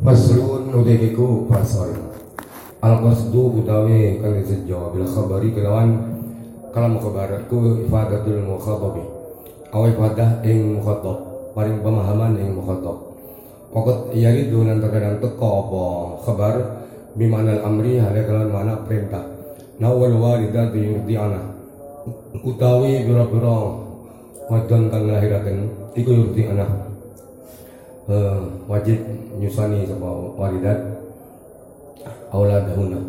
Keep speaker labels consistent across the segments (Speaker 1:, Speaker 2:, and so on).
Speaker 1: Faslun udikiku fasal Al qasdu utawi kang sejo bil khabari kelawan kalam khabar iku ifadatul mukhatabi aw ifadah ing mukhatab paring pemahaman ing mukhatab Pokok yari dunan terkadang teko apa khabar bimanal amri hale kelawan mana perintah. Nawal walidati yurdi'ana. Utawi bira-bira wadon kang lahiraken iku yurdi'ana uh, wajib nyusani sama walidat auladahuna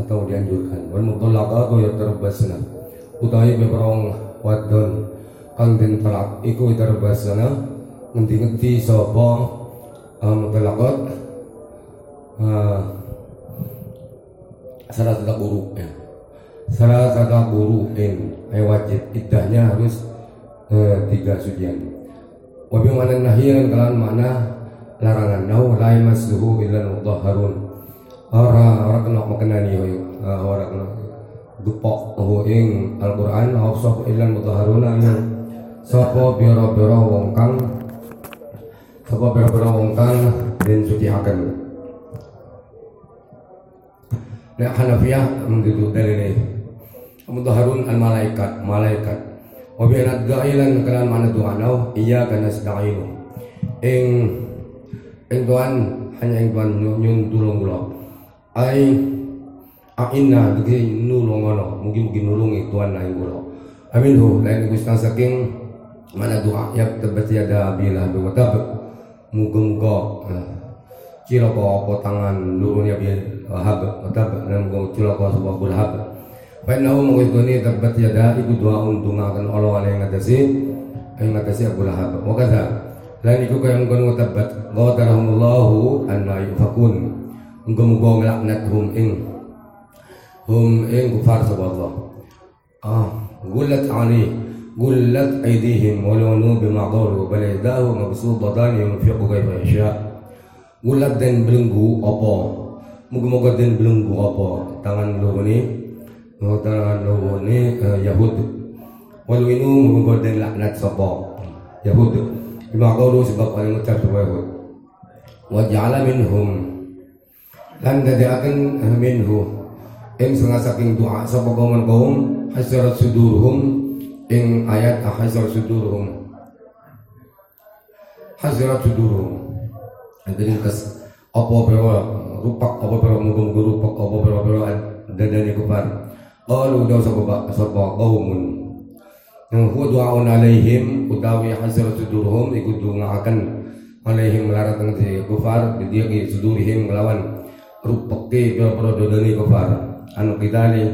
Speaker 1: atau dianjurkan. Wal mutallaqatu yatarabbasna. Utawi beberong wadon kang den talak iku yatarabbasna. Ngendi-ngendi sapa uh, mutallaqat uh, salah satu guru ya. Salah satu guru in eh, wajib. Idahnya harus uh, tiga sujian wabil mana nahiyan kalian mana larangan nau la yamassuhu illa mutahharun ora ora kena makanani hoy ora kena. Dupok ho ing Al-Qur'an au sapa illa mutahharuna yang sapa biro-biro wong kang sapa biro-biro wong kang den suciaken Nek Hanafiyah mendudu dalile mutahharun al malaikat malaikat anad ga'ilan kalan mana du'anau iya kana seda'inu ing ing tuan hanya ing tuan nyun tulung kula. Ai aina degi nulung ngono mugi-mugi nulungi tuan ing kula. Amin hu lain gusti saking mana doa yak tebat yada bila bi watab. Muga-muga cilaka apa tangan ya bil hab watab. Dan muga cilaka sebuah bul hab fa innahu mengikuni tebat yada iku doa untungaken Allah alai ngatasi ing ngatasi Abu Lahab. Wa kadza lan iku kaya ngono tabat qadarahumullahu anna yufakun. Muga-muga nglaknat hum ing hum ing kufar sapa Allah. Ah gulat ali gulat aydihim wa lanu bima qalu bal yadahu mabsutatan yunfiqu kayfa yasha. Gulat dan belenggu apa? Muga-muga dan belenggu apa? Tangan loro ni tangan loro ni Yahud. Wal winu muga dan laknat sapa Yahud. Bima qalu sebab paling ngucap sapa Yahud? Wa ja'ala minhum. Lan dadiaken minhu. Ing setengah saking doa sapa kaum kaum sudurhum ing ayat hasyarat sudurhum hasyarat sudurhum jadi kes apa bero rupak apa bero muga-muga rupak apa bero bero dadane kufar qalu daw sapa qaumun yang huwa du'aun alaihim utawi hasyarat sudurhum iku akan alaihim melarat di kufar dia ki sudurihim melawan rupake pira-pira dodone kufar. Anu kitali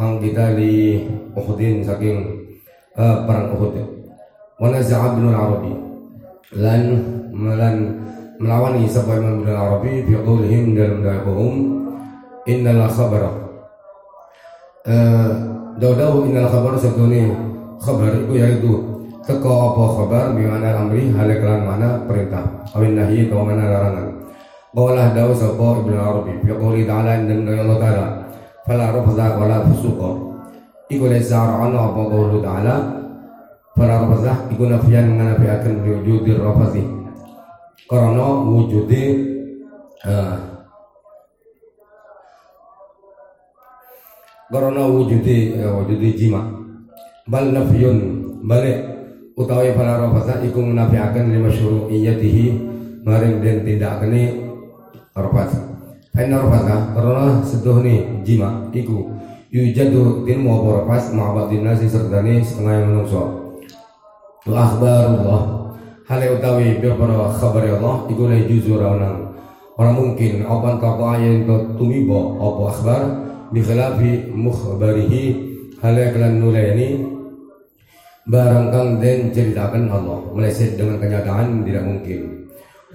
Speaker 1: ang kitali Uhudin saking uh, perang Uhud. Wa naza'a bin Arabi lan melan melawan sapa bin Arabi fi qaulihim dalam dakwahum innal khabara daudau innal khabara satune khabar iku yaitu teko apa khabar bimana amri halekalan mana perintah. Awin nahi atau mana larangan. Qawlah dawu sapa Ibnu Arabi fi qouli ta'ala dari Allah Ta'ala. Fala rafza wala fusuqa. Iku laysa ana apa qoulu ta'ala? Fala rafza iku nafian nganafiaken wujudi rafazi karena wujudi uh, karena wujudi uh, wujudi jima. Bal nafyun balik. Utawi fala rafza iku nganafiaken lima syuru'iyatihi maring den tindakane Arafat Aina Arafat karena seduh ni jima iku. Yujadu tin mau Arafat ma'abadin nasi sertani setengah yang menungso. Wa akhbarullah. Hal utawi beberapa kabar Allah iku lai juzur orang mungkin apa kata yang tumiba apa akhbar bi khilafi mukhbarihi hal yang nulaini barang kang den ceritakan Allah. Meleset dengan kenyataan tidak mungkin.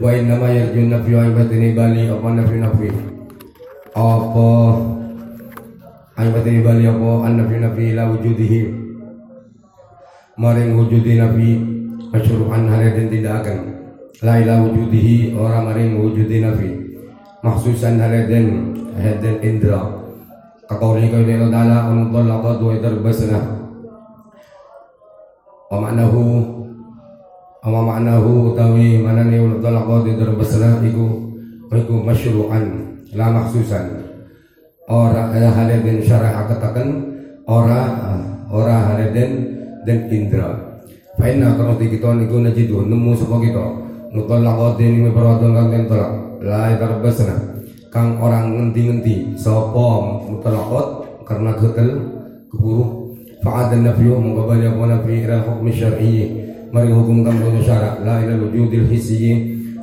Speaker 1: Wa inna ma yarjun nafi wa ibatini bali apa nafi nafi? Apa? Ibatini bali apa an nafi nafi la wujudihi? Maring wujudi nafi masyuruhan halidin tidak akan la ila wujudihi orang maring wujudi nafi. Mahsusan halidin hadin indra kaqawli qawli Allah ta'ala al-mutallaqat wa idarbasna wa ma'nahu Ama maknahu utawi mana ni ulul talaqat di dalam basna iku iku masyru'an la maksusan. Ora ada haliden syara katakan ora ora haliden dan indra. Fa inna kalau kita niku najidu nemu sapa kita. Mutallaqatin mi perawatan kang den tolak la tarbasna kang orang ngenti-ngenti sapa mutallaqat karena getel keburu. Fa'adan nafyu mongko bali apa nafi ila hukum syar'i. Mari hukum kang punya syarat la ila wujudil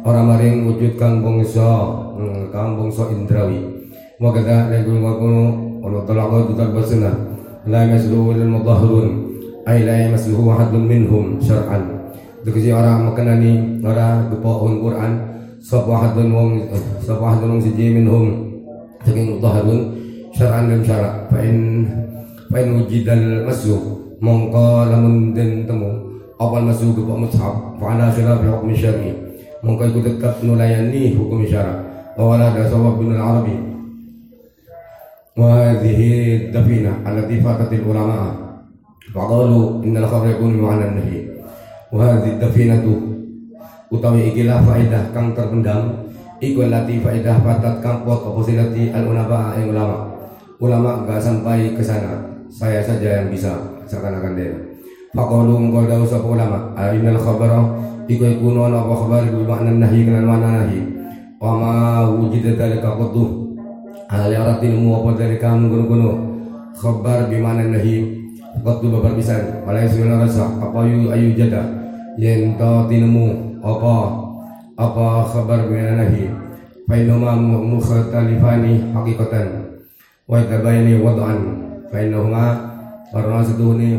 Speaker 1: orang maring wujud kang bangsa hmm, kang bangsa indrawi. Wa kada lagu ngono ono talaqat tarbasna la masluhu lil mudahhirun ay la yamasluhu ahadun minhum syar'an. Dikisi orang makanani orang gepohon Quran sapa hadun wong sapa hadun wong siji minhum saking mutahharun syar'an dan syarak fa in fa in wujidal masuk mongko lamun den temu apa masuk gepo mushaf fa ala khilaf hukum syar'i mongko iku tetap nulayani hukum syarak wa wala da sawab bin al-arabi wa hadhihi dafina allati fatatil ulama faqalu innal khabra yakunu ma'ana nahi wa hadhihi dafinatu utawi ikilah faedah kang terpendam iku lati faedah fatat kang pot oposilati al ulama yang ulama. Ulama gak sampai ke sana. Saya saja yang bisa seakan-akan dia. Faqalu mengkol dawu sapa ulama alinal khabara iku ikunu ana apa khabar bil makna nahi kelan mana nahi. Wa ma wujida dalika qaddu ala yaratin mu apa dari kamu gunu-gunu khabar bi makna nahi qaddu babar pisan. Wala yasuna rasa apa yu ayu jada? Yen to tinemu apa? Apa khabar binanahi fainuma mukhtalifani hakikatan wa tabayani wad'an. Fainuma karena setuhuni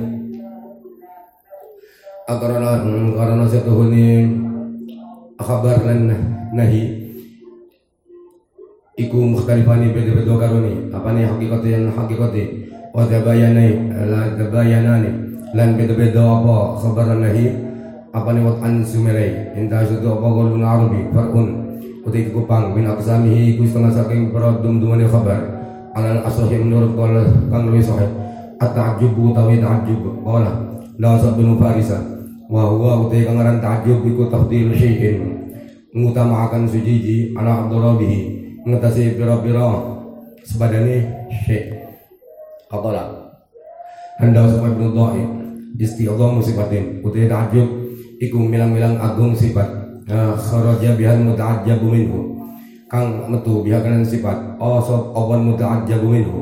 Speaker 1: karena karena setuhuni khabar lan nahi. Iku mukhtalifani beda-beda karuni apa nih hakikatnya hakikatnya wa tabayani la tabayanani. Lan beda-beda apa? Khabar nahi apa nih watan sumelai inta suatu apa golun arabi farun uti kupang bin aksamihi ku setengah saking perodum dumani khabar. Alal asahi menurut kol kang lebih sahih at-ta'jub utawi ta'jub qala la sabnu farisa. Wa huwa uti kang aran ta'jub iku tafdil syai'in. Ngutamakan sujiji ala abdurabihi ngetasi pira-pira sebadane syai' qala anda sampai bin dhaif istiqamah sifatin. Uti ta'jub iku milang-milang agung sifat. Uh, kharaja bihan muta'ajjabu minhu. Kang metu bihakan sifat. Sop awan muta'ajjabu minhu.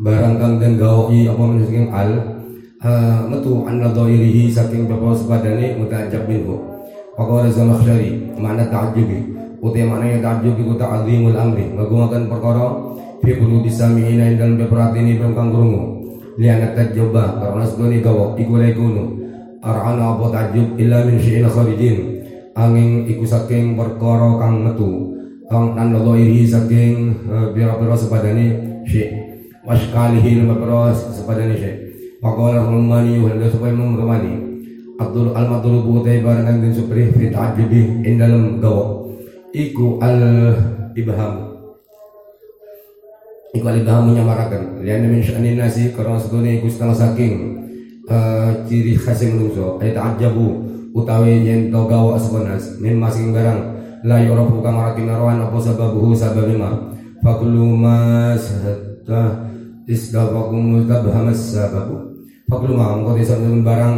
Speaker 1: Barang kang den gawi apa saking al uh, metu an nadhairihi saking bapa sepadane muta'ajjab minhu. Pokoknya Zamakhsyari Mana ta'ajubi Utai maknanya ta'ajub iku ta'azimul amri. Ngagungakan perkara Fi kudu disami'ina dalam beperatini Bengkang kurungu Lianat tajubah Karena segini gawak Iku laikunu arana apa tajub illa min syai'in kharijin angin iku saking perkara kang metu. Kang nan iri saking bira-bira eh, sepadane syai' waskalihi lemah sepadane syai' Pakola rumani wanda supaya memrumani Abdul al madul butai barangan dan supri fi ta'ajubi in dalam gawa iku al ibham iku al ibham menyamarakan. Lian min sya'nin nasi karena setune iku setengah saking uh, ciri khas menungso. Ay ta'ajabu utawi yen to gawa sepenas min masing barang. La yurafu kang ora kinaruan apa sababuhu sababima fakulu mas hatta isdafakum tabhamas sababu. Fakulu ma mengko disanun barang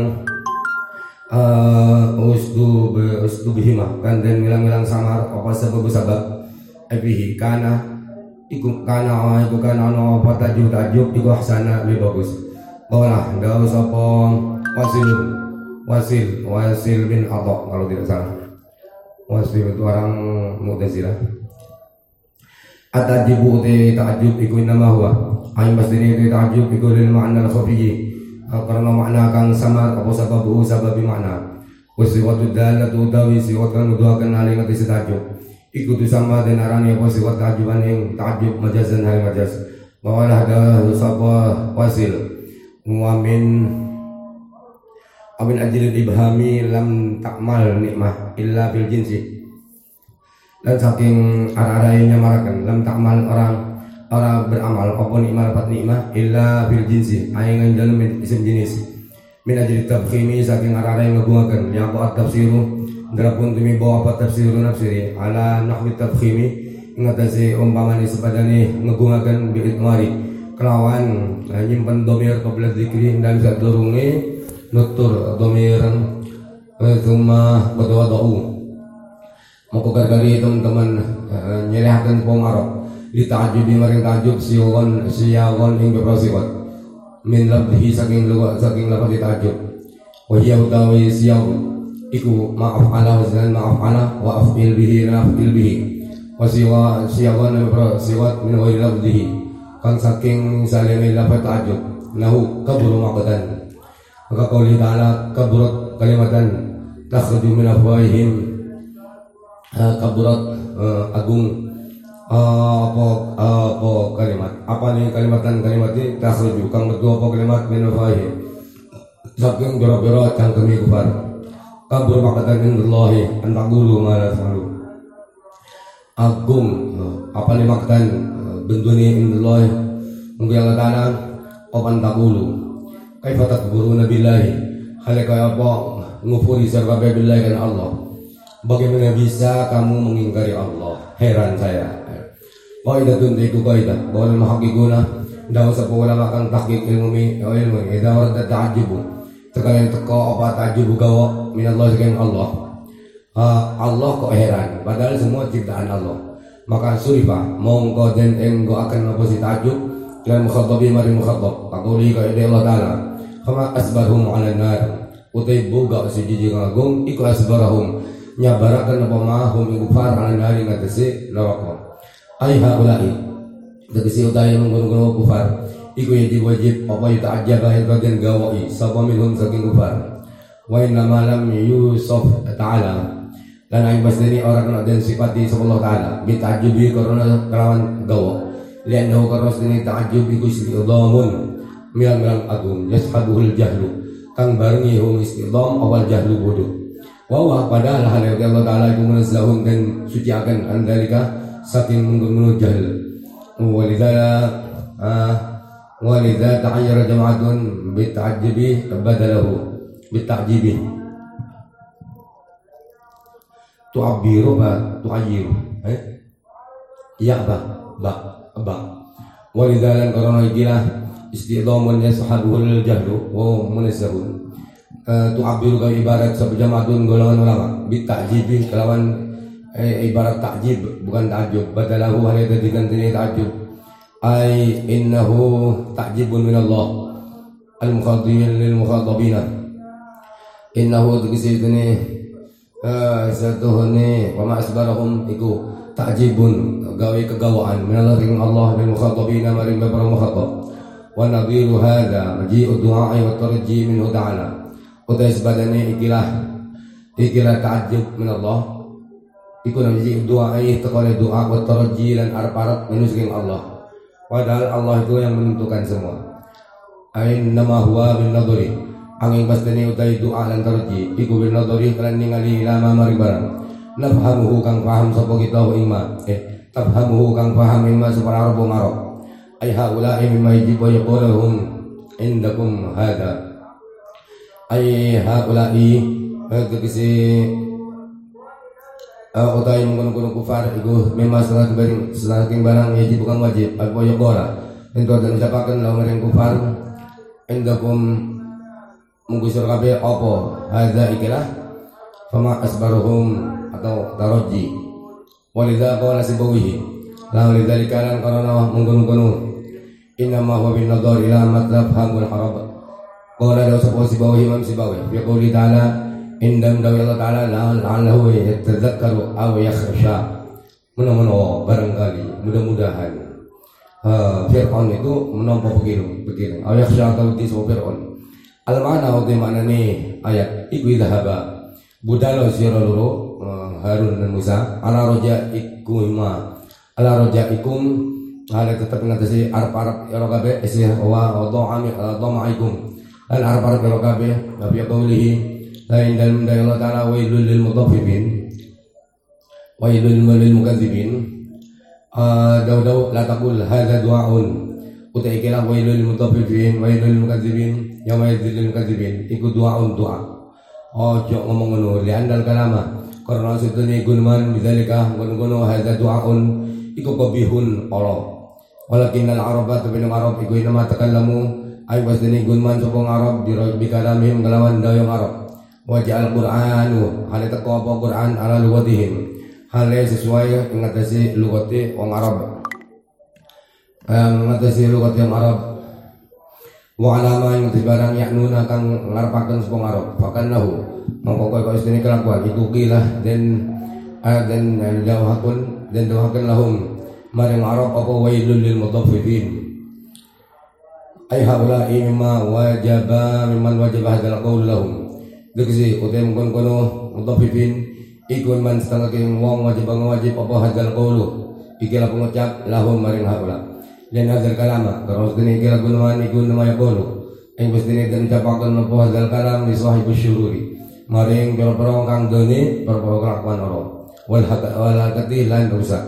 Speaker 1: uh, usdu be usdu bihima kan dan milang-milang samar apa sebab sabab? Ebihi kana iku kana iku kana ana apa tajuk tajuk iku hasana lebih bagus Enggak usah pong wasil wasil wasil bin Atok kalau tidak salah. Wasil itu orang Mu'tazilah. Atajibu te ta'jub iku nama huwa. Ayo pasti te ta'jub iku lil ma'na al-khafiyyi. Karena makna kang sama apa sababu sababi makna. Wasiwatu dalatu dawi siwat kan nuduhakan yang ngati ta'jub. Iku tu sama dan arani apa siwat yang ta'jub majaz dan hal majaz. Bahwa ada sapa wasil wa min amin ajil ibhami lam takmal nikmah illa bil jinsi. Dan saking arah-arahnya marakan lam takmal orang orang beramal apa nikmah dapat nikmah illa bil jinsi. Aing dalam isim jenis. Min ajil tabkhimi saking arah-arah yang ngeguakan yang aku tafsiru Darapun tumi bawa apa tafsiru nafsiri. Ala nahwi tabkhimi ngatasi umpamane sepadane ngegungaken biit mari kelawan uh, nyimpen domir qabla dzikri dan sadurunge nutur domir uh, cuma berdoa Maka gargari teman-teman uh, nyelehkan pong Arab. Ditajubi maring tajuk siyawan siyawan ing beprosiwat Min labdihi saking luwa saking lapat ditajub Wahia utawi siyaw Iku maaf ala waznan maaf ala Wa afil bihi na afil bihi Wa siwa siyawan beprosiwat min wahil labdihi Kang saking salimi lapat tajub Nahu kaburu maqatan Maka kauli ta'ala kaburat kalimatan Takhruju min afwahihim uh, kaburat uh, agung. Uh, apa apa kalimat? Apa nih kalimatan kalimat ini takhruju kang betul apa kalimat? Min fahi saking biro-biro cangkemi kufar. Kabur makatan indallahi antagulu mana selalu agung apa nih makatan bentuni indallahi mungkin Allah Ta'ala apa takulu kaifa takburuna billahi halika apa ngufuri serba billahi kan Allah Bagaimana bisa kamu mengingkari Allah? Heran saya. Kaidah itu kaidah. Bahwa mahakikuna daw sa ulama kang tahqiq ilmu mi ilmu idza warada ta'ajjubu. Sekalian teko apa ta'ajjubu gawa min Allah sekalian Allah. Uh, Allah kok heran padahal semua ciptaan Allah. Maka surifa mongko den enggo akan apa si ta'ajjub dan mukhattabi mari mukhattab. Aquli ka Allah taala. Kama asbarhum 'ala nar. Utai boga si jiji ngagung iku asbarahum. Nyabarakan apa mahum iku far ala nari ngatesi neraka. Ai haulai. Tegesi utai mengkono-kono kufar. Iku yang wajib apa itu aja yang bagian gawai. Sapa minhum saking kufar? Wa inna ma lam yusuf ta'ala dan aing ini orang kena dan sifati Allah ta'ala bitajubi karena kelawan gawa. Liannahu karena sedini ta'ajub iku istidhamun milang-milang agung yashabuhul jahlu. Kang barengi hum istidham awal jahlu bodoh. Wawah padahal hal yang Allah Ta'ala itu menazzahun dan suci akan andalika saking menggunung jahil. Walidha uh, walidha ta'ayyara jama'atun bita'ajibi badalahu bita'jibi tu'abbiru ba tu'ayyiru. Eh? iya ba ba ba walidha lan karena ikilah istidhamun yashabuhul jahlu. Wa munazzahun uh, tu'abiru ka ibarat sa jamatun golongan ulama. Bitajibin kelawan eh, ibarat takjib bukan takjub badalahu hal itu diganti takjub ay innahu takjibun min Allah al mukhadibin lil mukhadabina. Innahu tegesi ini uh, ini wa ma asbarahum iku takjibun gawe kegawaan min Allah lil mukhadabina maring beberapa mukhatab. Wa nadhiru hadha maji'u du'a wa tarji minhu ta'ala. Utai sebadane ikilah ikilah ta'ajub min Allah iku doa ini tekone doa wa taraji lan arep-arep menuju Allah. Padahal Allah itu yang menentukan semua. Ain nama huwa bin nadhari angin pastene utai doa lan taraji iku bin nadhari kan ningali lama mari barang kang paham sapa kita wa ima. Eh tafhamuhu kang paham ima supaya arep ngarep ai haula mimma yajibu yaquluhum indakum hada. Ay haulai tegese uh, utai mengkono-kono kufar iku memang salah barang saking barang ya bukan wajib apa ya bola. Ento dan ucapaken lawan kufar endakum menggusur kabeh apa? Hadza ikilah. Fama asbaruhum atau taroji. Walidha qala sibawihi la lidzalika lan karena mengkono-kono inna ma huwa bin nadhar ila matlab hamul harab. Qala daw sa po si Bawi Imam si Bawi Fi qawli ta'ala Indam daw Allah ta'ala La'allahu yatadzakkaru aw yakhsha. Mudah-mudahan barangkali Mudah-mudahan uh, Fir'aun itu menompo begitu begitu Aw yakhsha atau di Fir'aun Al-mana mana nih ayat Iku idhaba Budalo sira loro uh, Harun dan Musa Ala roja ikum Ala roja ikum Ala tetap ngatasi Arab-Arab Ya rokabe Isya wa Do'ami Do'maikum al arbar karo kabeh wa fi qawlihi lain dalam daya Allah taala wailul lil mutaffifin wailul lil mukadzibin daw daw la taqul hadza du'aun. Utai kira wailul lil mutaffifin wailul lil mukadzibin yauma yadzil lil mukadzibin iku du'aun du'a ojo ngomong ngono li andal kalama karena sedene gunman bidzalika ngono-ngono hadza du'aun iku qabihun Allah al araba tapi arab iku inama takallamu. Ay wasdini gunman sapa arab di bikalamihim kelawan dayong arab. Wajah al-Qur'anu hal teko apa Qur'an ala lugatihim hal sesuai ngatasi lugati wong Arab. Ngatasi lugati wong Arab wa alama yang barang yaknuna kang ngarepaken sapa Arab bahkan lahu mongko kowe istine kelakuan iku kilah dan dan dawahakun dan dawahakun lahum. Maring Arab apa wailul lil mutaffifin ay haula'i mimma wajaba mimman wajaba hadzal qaul lahum. Diksi utai mungkon kono mutafifin ikun man setengah wong wajib wajib apa hadzal qawlu ikilah pengucap lahum maring haula sedene ikilah gunawan ikun nama yaqulu ing pestine dan ucapaken apa hadzal kalam li sahibus syururi maring pira-pira kang dene pira-pira kelakuan ora wal wal hakati rusak.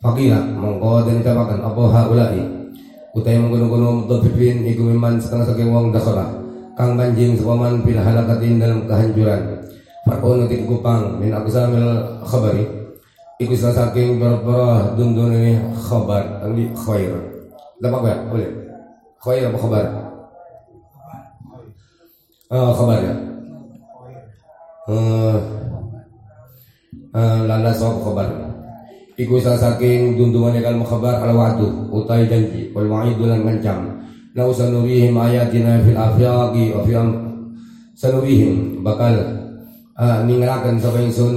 Speaker 1: Fakila mongko dan ucapaken apa haulai? Utai mengkono-kono mutafifin iku miman setengah saking wong dakhala kang banjing sepaman pil halakatin dalam kehancuran Fakun utik kupang min aksamil khabari. Iku saking berapa dundun ini khabar Ini khair Dapat ya? Boleh. Khair apa khabar? Oh, khabar ya? Uh, uh, Lana soal khabar? Iku saking dundungan kal khabar al wa'du utai janji wal wa'idu lan ngancam. Lau sanurihim ayatina fil afyaqi wa fi sanurihim bakal uh, ningrakan sapa ingsun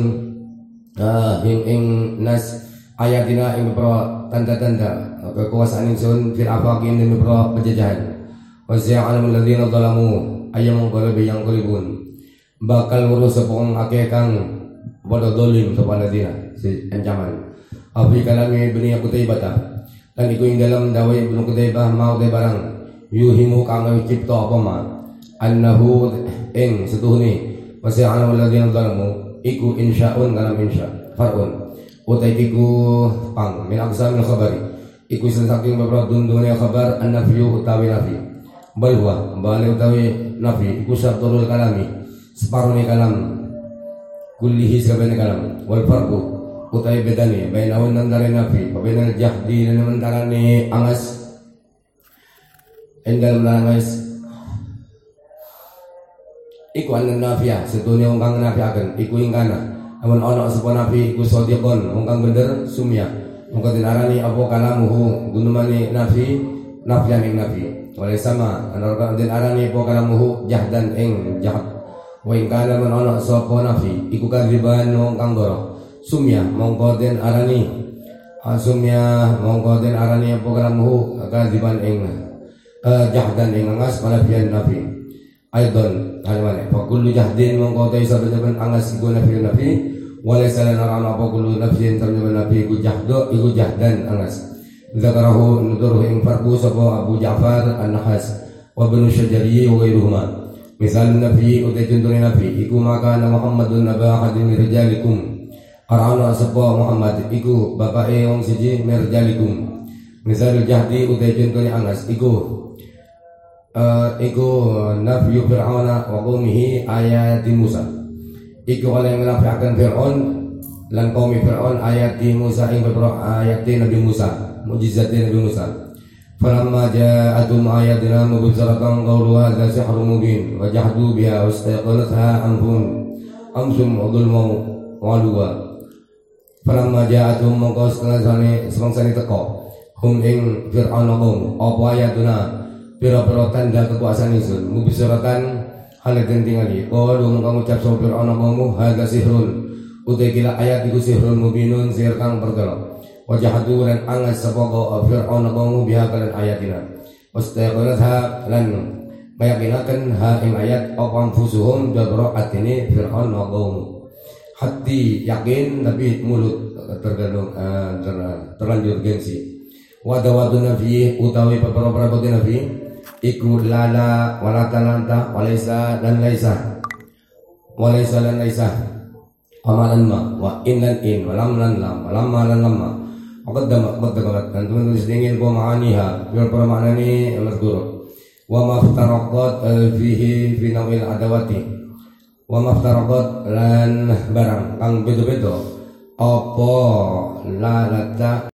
Speaker 1: uh, ing ing nas ayatina ing tanda-tanda kekuasaan ingsun fil afaqi ing pro penjajahan wa sa'alamul ladzina zalamu ayam qalabi yang qalibun bakal ngurus sepong akeh padha dolim sapa ladina si ancaman. Afi kalami ibni Qutaibah dan iku ing dalam dawai ibnu Qutaibah mau de barang. Yuhimu kang cipta apa ma? Annahu ing setuhni wasi'ana walladzina zalamu iku insya'un kalam insya far'un utai iku pang min aqsamil khabari iku saking beberapa dundune khabar an-nafyu utawi nafi bal huwa bali utawi nafi iku syatrul kalami separuh kalam. Kullihi sabane kalam. Wal farqu utai bedane bainahu nandare nafi wa jahdi dan mentarane angas endal melangas iku anan nafiah setunya wong kang nafiaken iku ing kana. Amun ana sapa nafi iku sadiqon wong kang bener sumya mongko dinarani apa kalamuhu gunumane nafi nafian ing nafi. Oleh sama ana kang dinarani apa kalamuhu jahdan ing jahat wa ing kana man nafi iku kadiban wong kang sumya mongko den arani asumya mongko den arani apa kalamuhu kadiban ing jahdan ing angas malafian nafi. Aidon halwane fa kullu jahdin mongko ta isa angas iku nafi nafi wala salan arana apa kullu nafsin tarjuma nafi iku jahdo iku jahdan angas Zakarahu nuduruhu ing farbu sapa Abu Ja'far An-Nahas wa Ibnu Syajari wa ghairuhuma Misal nafi utai contohnya nafi iku maka Muhammadun naba ahadin rijalikum. Arana sapa Muhammad iku bapake wong siji mirjalikum Misal jahdi utai contohnya Anas iku uh, iku nafyu Fir'aun wa qaumihi ayat Musa. Iku oleh menafikan Fir'aun lan kaum Fir'aun ayat Musa ing ayat Nabi Musa, mukjizat Nabi Musa. Falamma ja'atum ayatina mubsiratan qawlu hadza sihrun mubin wa jahdu biha wastaqalatha anfum amsum dhulmu wa luwa. Falamma ja'atum mongko setelah sane semangsa teko hum ing Fir'aun qaum apa ayatuna pira-pira tanda kekuasaan ingsun mubisaratan hal yang tingali qalu mung ngucap sopir ana kamu hadza sihrun. Utai kila ayat iku sihrun mubinun sihir kang perkara wajahatu lan angas sapa fir'aun kamu biha kalian ayatina wastaqalatha lan mayakinakan ha ing ayat apa anfusuhum dabra atini fir'aun kamu. Hati yakin tapi mulut tergantung ter, terlanjur gengsi. Wadawatu nafi utawi beberapa nafi iku lala walata lanta walaisa dan laisa walaisa dan laisa amalan ma wa innan in walam lan lam walam ma lan lamma Qaddamat qaddamat dan tuan tulis dingin ko ma'aniha. Biar para makna ni mazkur wa maftaraqat fihi fi adawati. Wa maftaraqat lan barang. Kang bedo-bedo. Apa lalata